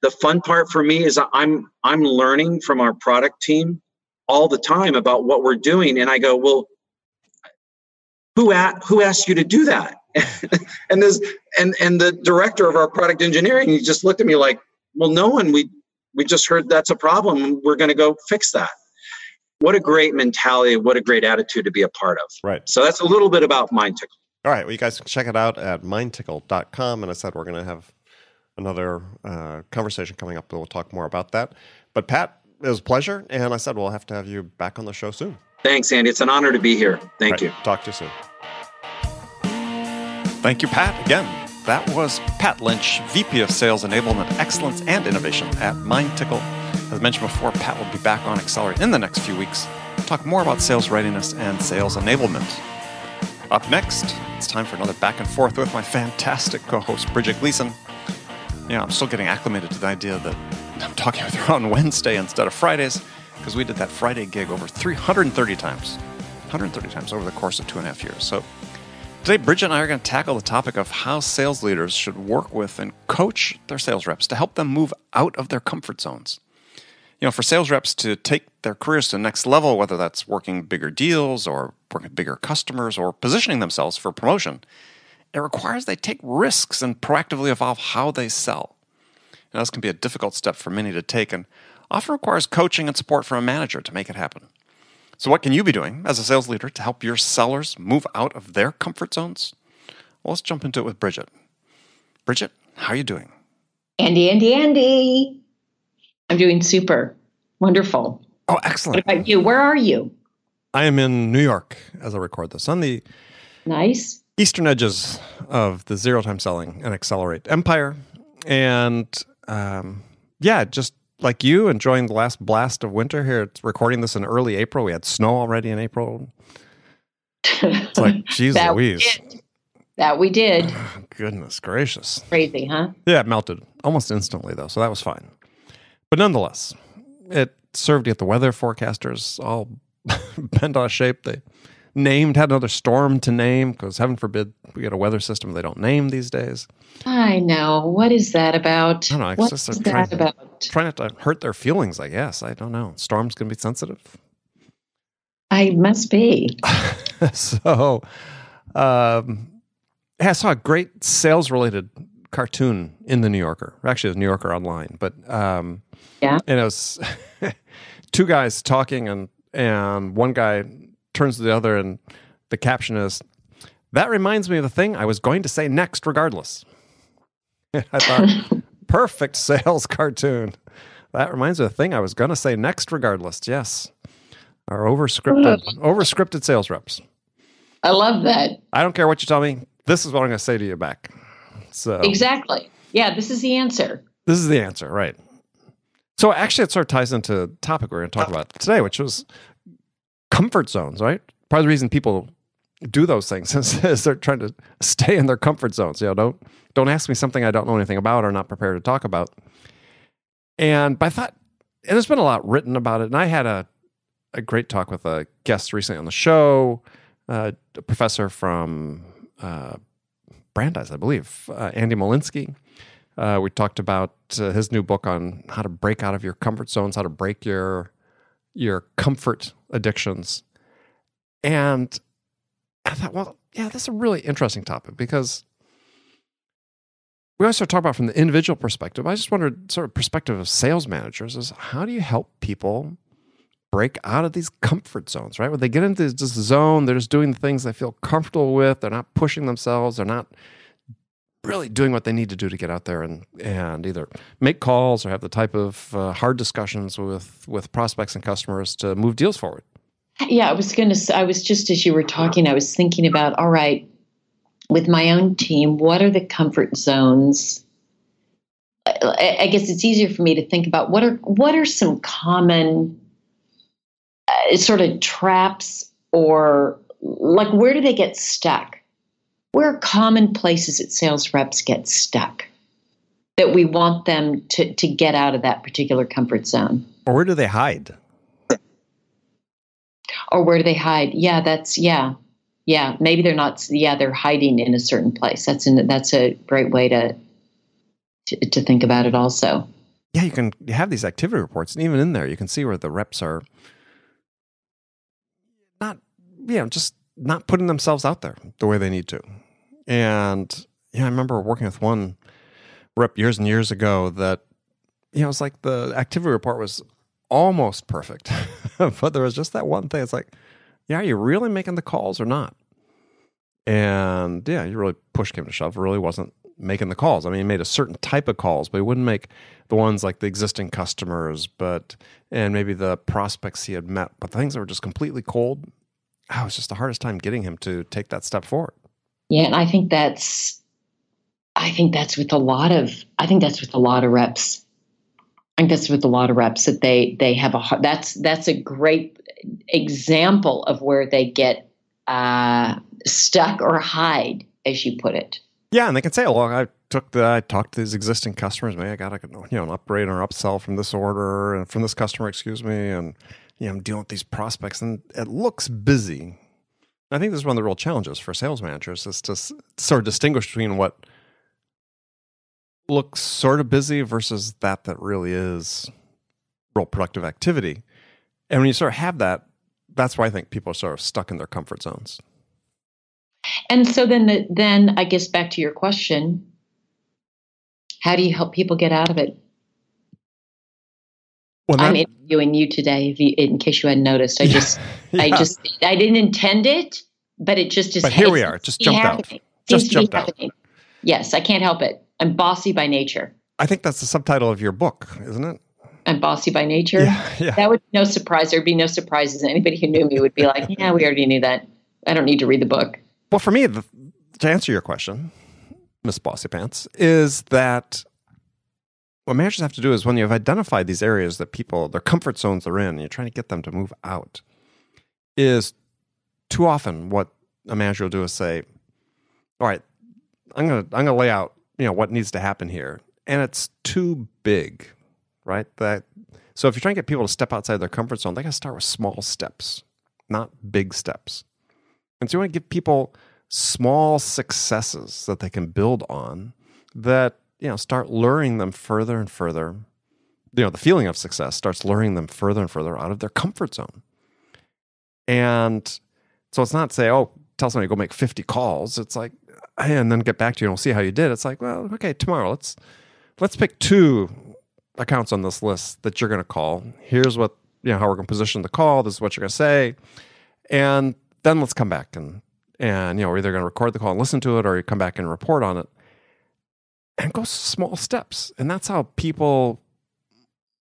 the fun part for me is I'm I'm learning from our product team all the time about what we're doing, and I go, well, who at, who asked you to do that? and this and and the director of our product engineering, he just looked at me like, well, no one. We we just heard that's a problem. We're going to go fix that what a great mentality, what a great attitude to be a part of. Right. So that's a little bit about MindTickle. All right. Well, you guys can check it out at mindtickle.com. And I said we're going to have another uh, conversation coming up. We'll talk more about that. But Pat, it was a pleasure. And I said we'll have to have you back on the show soon. Thanks, Andy. It's an honor to be here. Thank right. you. Talk to you soon. Thank you, Pat. Again, that was Pat Lynch, VP of Sales Enablement, Excellence, and Innovation at MindTickle. As mentioned before, Pat will be back on Accelerate in the next few weeks to talk more about sales readiness and sales enablement. Up next, it's time for another back and forth with my fantastic co host, Bridget Gleason. Yeah, I'm still getting acclimated to the idea that I'm talking with her on Wednesday instead of Fridays because we did that Friday gig over 330 times. 130 times over the course of two and a half years. So today, Bridget and I are going to tackle the topic of how sales leaders should work with and coach their sales reps to help them move out of their comfort zones you know, for sales reps to take their careers to the next level, whether that's working bigger deals or working bigger customers or positioning themselves for promotion, it requires they take risks and proactively evolve how they sell. Now, this can be a difficult step for many to take and often requires coaching and support from a manager to make it happen. So, what can you be doing as a sales leader to help your sellers move out of their comfort zones? Well, let's jump into it with Bridget. Bridget, how are you doing? Andy, Andy, Andy. I'm doing super. Wonderful. Oh, excellent. What about you? Where are you? I am in New York as I record this on the nice eastern edges of the zero time selling and accelerate empire. And um, yeah, just like you enjoying the last blast of winter here. It's recording this in early April. We had snow already in April. It's like, geez that we Louise. did. That we did. Goodness gracious. Crazy, huh? Yeah, it melted almost instantly though, so that was fine. But nonetheless, it served to get the weather forecasters all bent out of shape. They named had another storm to name because heaven forbid we get a weather system they don't name these days. I know. What is that about? I don't know, What trying- that about? Try not to hurt their feelings, I guess. I don't know. Storms can be sensitive. I must be. so um I saw a great sales related cartoon in the New Yorker. Actually, it was New Yorker online, but um, Yeah. and it was two guys talking, and and one guy turns to the other, and the caption is, "That reminds me of the thing I was going to say next, regardless." I thought, perfect sales cartoon. That reminds me of the thing I was going to say next, regardless. Yes, our overscripted, overscripted sales reps. I love that. I don't care what you tell me. This is what I'm going to say to you back. So Exactly. Yeah, this is the answer. this is the answer, right? So actually, it sort of ties into the topic we're going to talk uh, about today, which was comfort zones, right? Part of the reason people do those things is, is they're trying to stay in their comfort zones. You know, don't don't ask me something I don't know anything about or not prepared to talk about. And but I thought, and there's been a lot written about it. And I had a a great talk with a guest recently on the show, uh, a professor from uh, Brandeis, I believe, uh, Andy Molinsky. Uh, we talked about uh, his new book on how to break out of your comfort zones, how to break your your comfort addictions. And I thought, well, yeah, that's a really interesting topic because we always talk about from the individual perspective. I just wondered, sort of perspective of sales managers, is how do you help people break out of these comfort zones, right? When they get into this this zone, they're just doing the things they feel comfortable with. They're not pushing themselves. They're not really doing what they need to do to get out there and and either make calls or have the type of uh, hard discussions with with prospects and customers to move deals forward. Yeah, I was going to. I was just as you were talking, I was thinking about. All right, with my own team, what are the comfort zones? I, I guess it's easier for me to think about what are what are some common uh, sort of traps or like where do they get stuck? Where are common places that sales reps get stuck that we want them to to get out of that particular comfort zone? Or where do they hide? or where do they hide yeah that's yeah yeah maybe they're not yeah they're hiding in a certain place that's an, that's a great way to, to to think about it also Yeah, you can you have these activity reports, and even in there, you can see where the reps are not, you know, just not putting themselves out there the way they need to. And yeah, I remember working with one rep years and years ago that, you know, it's like the activity report was almost perfect, but there was just that one thing. It's like, yeah, are you really making the calls or not? And yeah, you really pushed him to shove. Really wasn't making the calls. I mean, he made a certain type of calls, but he wouldn't make the ones like the existing customers, but and maybe the prospects he had met, but the things that were just completely cold. Oh, it was just the hardest time getting him to take that step forward. Yeah and i think that's i think that's with a lot of i think that's with a lot of reps i think that's with a lot of reps that they they have a that's that's a great example of where they get uh stuck or hide as you put it Yeah, and they can say, "Well, I took the, I talked to these existing customers. Maybe I got a, you know, an upgrade or upsell from this order and from this customer, excuse me, and you know, I'm dealing with these prospects, and it looks busy. I think this is one of the real challenges for sales managers is to sort of distinguish between what looks sort of busy versus that that really is real productive activity. And when you sort of have that, that's why I think people are sort of stuck in their comfort zones. And so then, the, then I guess back to your question: How do you help people get out of it? Well, I'm interviewing you today, if you, in case you hadn't noticed. I just, I just, I didn't intend it, but it just, just. But here we are. Just jumped out. happening. Just Seems to jumped out. happening. Yes, I can't help it. I'm bossy by nature. I think that's the subtitle of your book, isn't it? I'm bossy by nature. Yeah, yeah. That would be no surprise. There'd be no surprises. Anybody who knew me would be like, "Yeah, we already knew that. I don't need to read the book." Well, for me, the, to answer your question, Miss Bossy Pants, is that what managers have to do is when you've identified these areas that people, their comfort zones they're in, and you're trying to get them to move out, is too often what a manager will do is say, "All right, I'm gonna I'm gonna lay out you know what needs to happen here," and it's too big, right? That so if you're trying to get people to step outside their comfort zone, they got to start with small steps, not big steps. And so you want to give people small successes that they can build on that you know start luring them further and further. You know the feeling of success starts luring them further and further out of their comfort zone. And so it's not say oh tell somebody go make 50 calls. It's like and then get back to you and we'll see how you did. It's like well okay tomorrow let's let's pick two accounts on this list that you're going to call. Here's what you know how we're going to position the call. This is what you're going to say. And then let's come back and and you know we're either going to record the call and listen to it or you come back and report on it and go small steps. And that's how people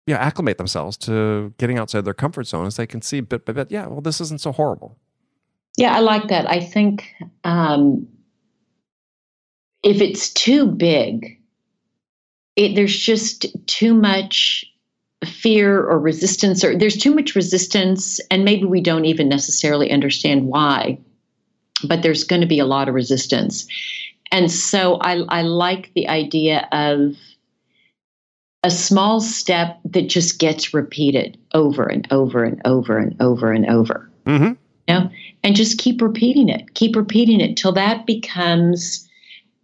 yeah acclimate themselves to getting outside their comfort zone as they can see bit by bit yeah well this isn't so horrible. Yeah i like that. I think um, if it's too big it, there's just too much fear or resistance or there's too much resistance and maybe we don't even necessarily understand why but there's going to be a lot of resistance. And so I, I like the idea of a small step that just gets repeated over and over and over and over and over. Mm-hmm. You know? And just keep repeating it, keep repeating it till that becomes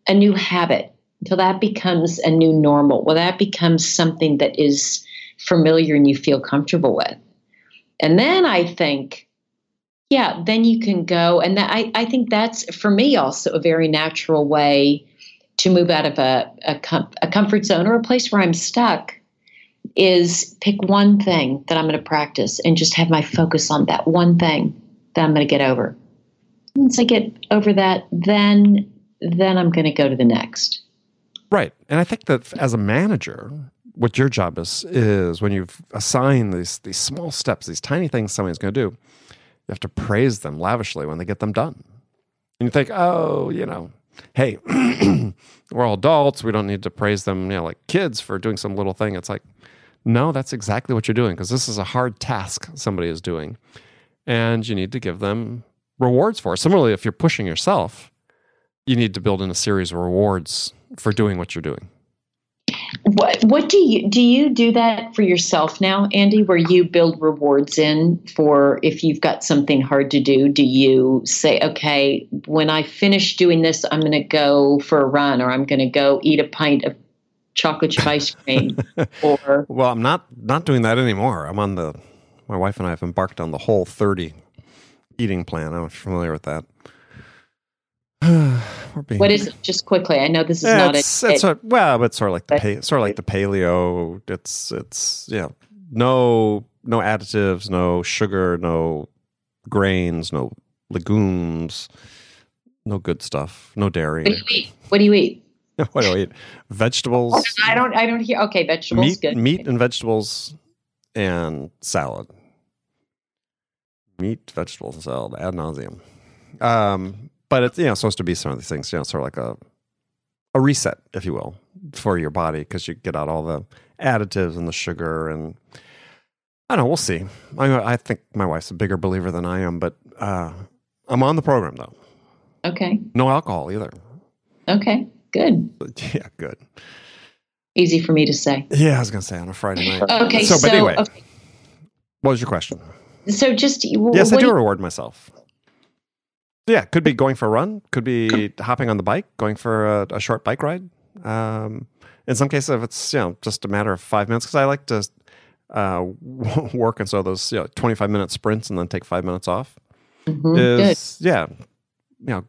a new habit, till that becomes a new normal. Well, that becomes something that is familiar and you feel comfortable with. And then I think yeah, then you can go. And that, I, I think that's, for me, also a very natural way to move out of a, a, com- a comfort zone or a place where I'm stuck is pick one thing that I'm going to practice and just have my focus on that one thing that I'm going to get over. Once I get over that, then then I'm going to go to the next. Right. And I think that as a manager, what your job is is when you've assigned these these small steps, these tiny things somebody's going to do, you have to praise them lavishly when they get them done. And you think, oh, you know, hey, we're all adults. We don't need to praise them, you know, like kids for doing some little thing. It's like, no, that's exactly what you're doing because this is a hard task somebody is doing. And you need to give them rewards for it. Similarly, if you're pushing yourself, you need to build in a series of rewards for doing what you're doing. What what do you do you do that for yourself now, Andy, where you build rewards in for if you've got something hard to do, do you say, okay, when I finish doing this, I'm gonna go for a run or I'm gonna go eat a pint of chocolate chip ice cream or Well, I'm not not doing that anymore. I'm on the my wife and I have embarked on the whole 30 eating plan. I don't know if you're familiar with that. what is it? Just quickly, I know this is yeah, not it's, a, it's a, well, but it's sort of like the pa- sort of like the paleo. It's it's yeah, no no additives, no sugar, no grains, no legumes, no good stuff, no dairy. What do you eat? What do you eat? what do I eat? Vegetables. I don't. I don't hear. Okay, vegetables. Meat, good. meat and vegetables, and salad. Meat, vegetables, and salad ad nauseum. Um, but it's you know supposed to be some of these things, you know, sort of like a a reset, if you will, for your body because you get out all the additives and the sugar and I don't know. We'll see. I, I think my wife's a bigger believer than I am, but uh, I'm on the program though. Okay. No alcohol either. Okay. Good. Yeah. Good. Easy for me to say. Yeah, I was gonna say on a Friday night. okay. So, but anyway, okay. what was your question? So just yes, I do reward myself. Yeah, could be going for a run, could be hopping on the bike, going for a, a short bike ride. Um, in some cases, if it's you know just a matter of five minutes, because I like to uh, work and so those you know, twenty five minute sprints and then take five minutes off. Mm-hmm. Is Good. yeah, you know,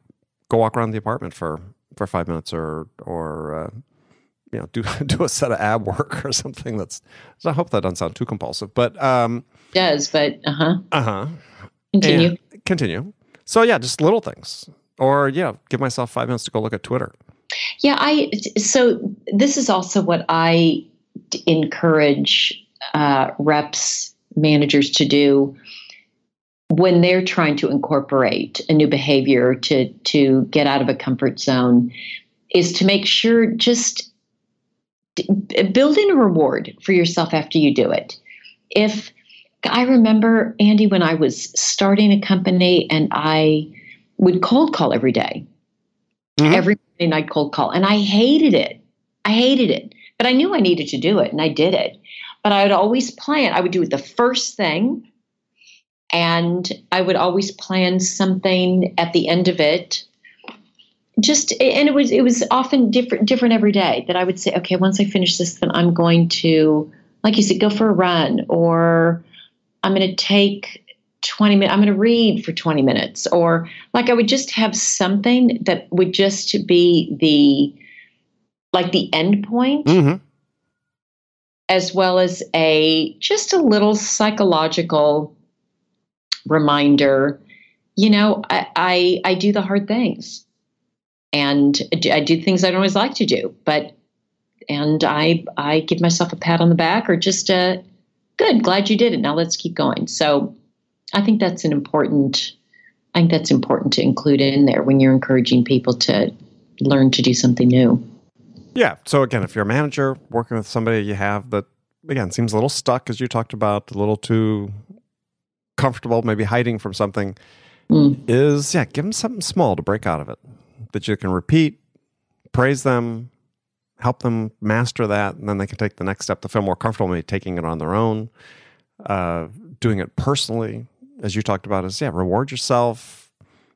go walk around the apartment for for five minutes or or uh, you know do do a set of ab work or something that's. So I hope that doesn't sound too compulsive, but um, does but uh huh uh huh. Continue. And continue. So yeah, just little things. Or yeah, give myself five minutes to go look at Twitter. Yeah, I so this is also what I encourage uh, reps managers to do when they're trying to incorporate a new behavior to to get out of a comfort zone is to make sure just build in a reward for yourself after you do it. If I remember, Andy, when I was starting a company and I would cold call every day. Mm-hmm. Every morning I'd cold call. And I hated it. I hated it. But I knew I needed to do it and I did it. But I would always plan, I would do it the first thing. And I would always plan something at the end of it. Just and it was it was often different different every day that I would say, okay, once I finish this, then I'm going to, like you said, go for a run or I'm going to take 20 minutes, I'm going to read for 20 minutes. Or like I would just have something that would just be the, like the end point. Mm-hmm. As well as a just a little psychological reminder, you know, I, I, I do the hard things, and I do things I don't always like to do, but and I I give myself a pat on the back or just a good, glad you did it. Now let's keep going. So I think that's an important I think that's important to include in there when you're encouraging people to learn to do something new. Yeah. So again, if you're a manager working with somebody you have that again seems a little stuck as you talked about, a little too comfortable, maybe hiding from something, mm. is yeah, give them something small to break out of it that you can repeat, praise them, help them master that, and then they can take the next step to feel more comfortable, maybe taking it on their own, uh, doing it personally, as you talked about. Is yeah, reward yourself.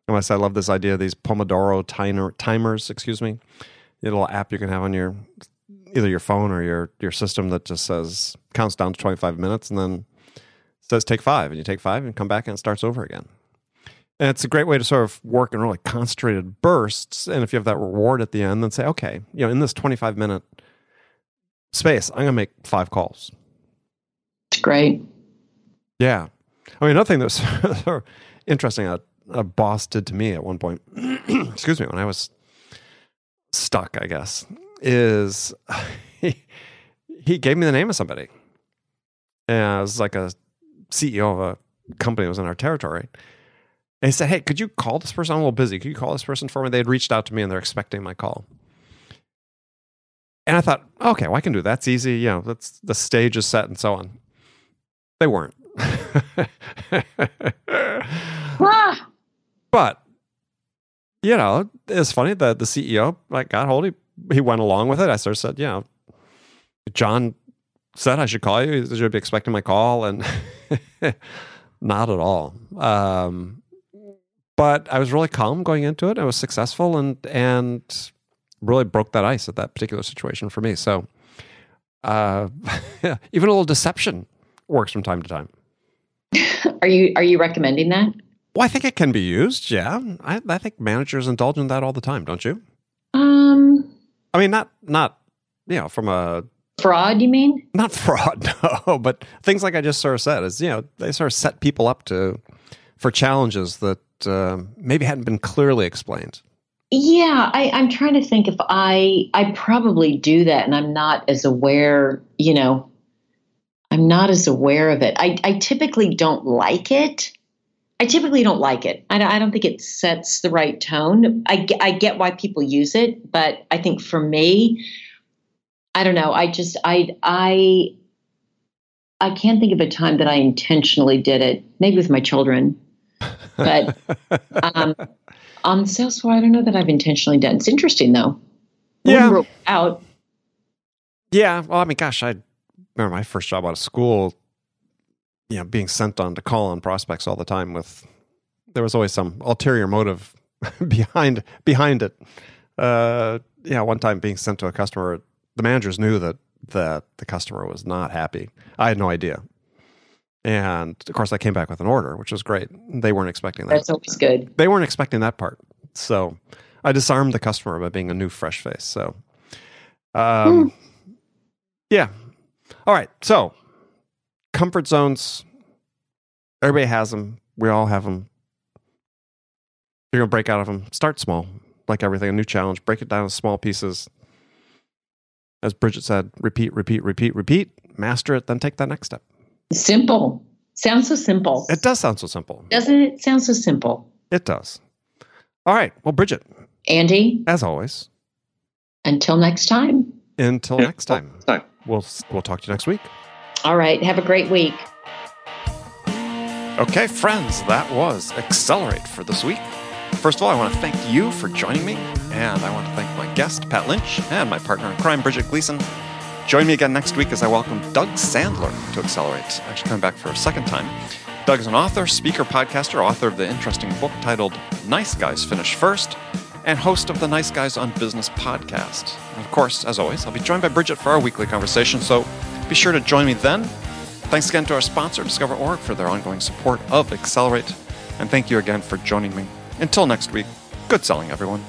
And I love this idea of these Pomodoro timer, timers. Excuse me, a little app you can have on your either your phone or your your system that just says counts down to 25 minutes and then says take five and you take five and come back and it starts over again and it's a great way to sort of work in really concentrated bursts. And if you have that reward at the end, then say, okay, you know, in this 25 minute space, I'm going to make five calls. It's great. Yeah. I mean, another thing that's interesting, a, a boss did to me at one point, excuse me, when I was stuck, I guess, is he, he gave me the name of somebody. And it was like a CEO of a company that was in our territory. And he said, Hey, could you call this person? I'm a little busy. Could you call this person for me? They had reached out to me and they're expecting my call. And I thought, okay, well, I can do that. That's easy. You know, that's the stage is set and so on. They weren't. ah! But, you know, it's funny that the CEO like got hold of he went along with it. I sort of said, you know, John said I should call you. You should be expecting my call. And not at all. Um, but I was really calm going into it. I was successful and and really broke that ice at that particular situation for me. So uh, even a little deception works from time to time. Are you are you recommending that? Well, I think it can be used. Yeah, I, I think managers indulge in that all the time, don't you? Um, I mean, not not you know from a fraud. You mean not fraud? No, but things like I just sort of said is you know they sort of set people up to for challenges that uh, maybe hadn't been clearly explained. Yeah, I, I'm trying to think if I I probably do that, and I'm not as aware. You know, I'm not as aware of it. I I typically don't like it. I typically don't like it. I I don't think it sets the right tone. I, I get why people use it, but I think for me, I don't know. I just I I I can't think of a time that I intentionally did it. Maybe with my children. But um, on sales floor, I don't know that I've intentionally done. It's interesting though. Yeah. Out. Yeah. Well, I mean, gosh, I remember my first job out of school. You know, being sent on to call on prospects all the time with there was always some ulterior motive behind behind it. Uh, yeah, one time being sent to a customer, the managers knew that that the customer was not happy. I had no idea. And of course, I came back with an order, which was great. They weren't expecting that. That's always good. They weren't expecting that part. So I disarmed the customer by being a new, fresh face. So, um, hmm. yeah. All right. So, comfort zones. Everybody has them. We all have them. You're going to break out of them. Start small, like everything, a new challenge. Break it down in small pieces. As Bridget said, repeat, repeat, repeat, repeat. Master it, then take that next step. Simple. Sounds so simple. It does sound so simple. Doesn't it sound so simple? It does. All right. Well, Bridget. Andy. As always. Until next time. Until next time, we'll we'll talk to you next week. All right. Have a great week. Okay, friends, that was Accelerate for this week. First of all, I want to thank you for joining me, and I want to thank my guest, Pat Lynch, and my partner in crime, Bridget Gleason. Join me again next week as I welcome Doug Sandler to Accelerate, actually coming back for a second time. Doug is an author, speaker, podcaster, author of the interesting book titled Nice Guys Finish First, and host of the Nice Guys on Business podcast. And of course, as always, I'll be joined by Bridget for our weekly conversation, so be sure to join me then. Thanks again to our sponsor, DiscoverOrg, for their ongoing support of Accelerate. And thank you again for joining me. Until next week, good selling, everyone.